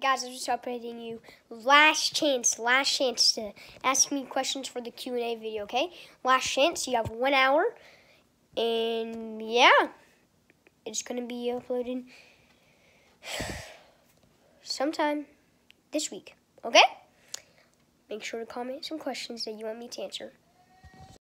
guys, I'm just updating you. Last chance, last chance to ask me questions for the Q&A video, okay? Last chance, you have one hour. And yeah, it's going to be uploaded sometime this week, okay? Make sure to comment some questions that you want me to answer.